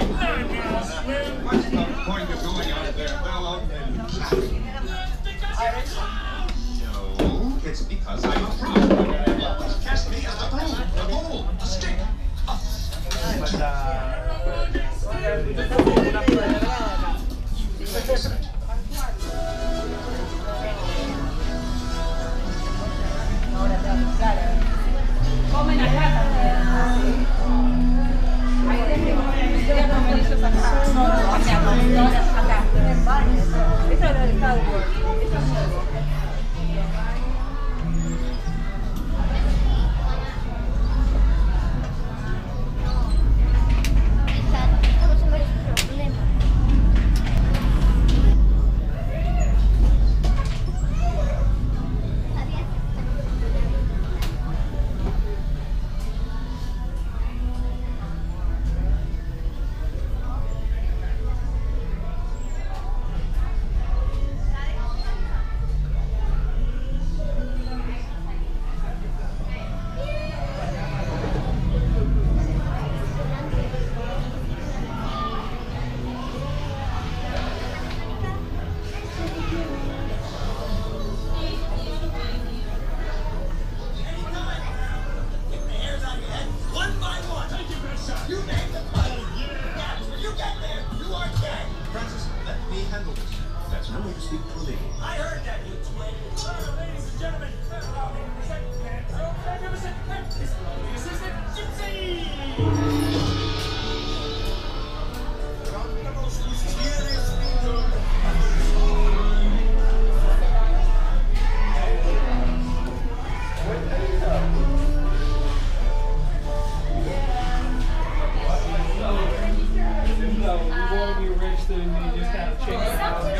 point? Point of going out there, Bella? No, you wanna be rich, then you just gotta change.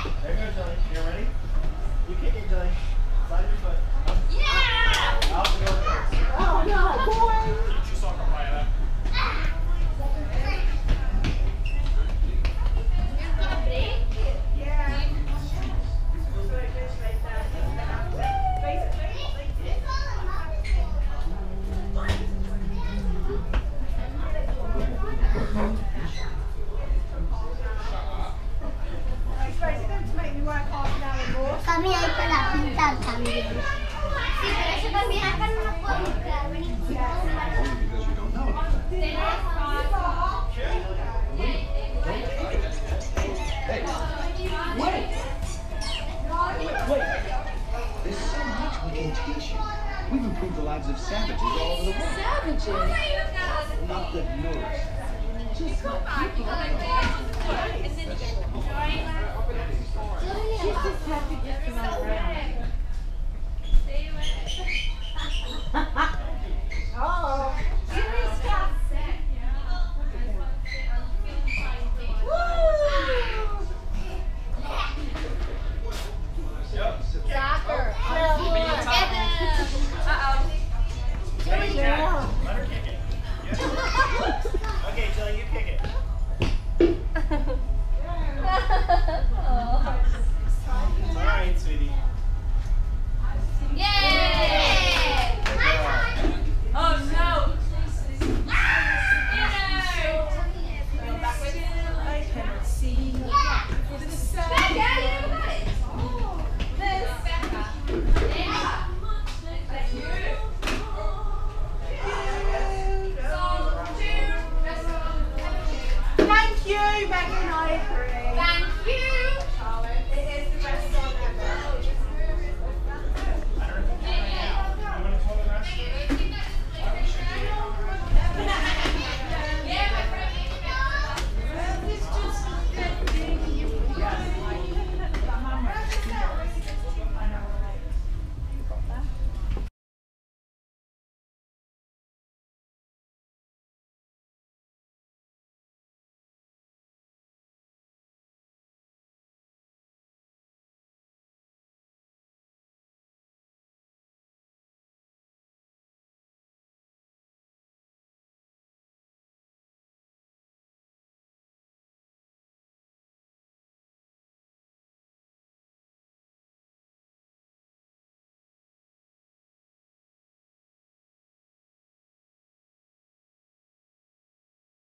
We've improved the lives of savages all over the world. Savages? Not the Norse. Just not people like that. She's to happy just to run. oh.